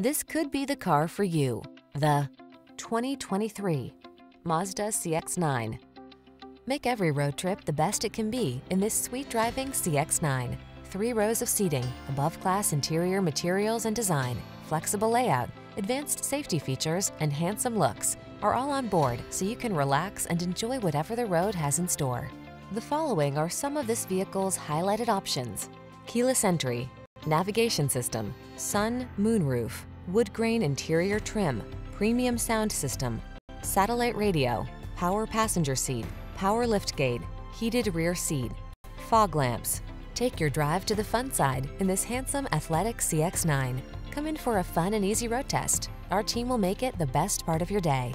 This could be the car for you. The 2023 Mazda CX-9. Make every road trip the best it can be in this sweet driving CX-9. Three rows of seating, above-class interior materials and design, flexible layout, advanced safety features, and handsome looks are all on board so you can relax and enjoy whatever the road has in store. The following are some of this vehicle's highlighted options. Keyless entry, navigation system, sun, moonroof, wood grain interior trim, premium sound system, satellite radio, power passenger seat, power liftgate, heated rear seat, fog lamps. Take your drive to the fun side in this handsome athletic CX-9. Come in for a fun and easy road test. Our team will make it the best part of your day.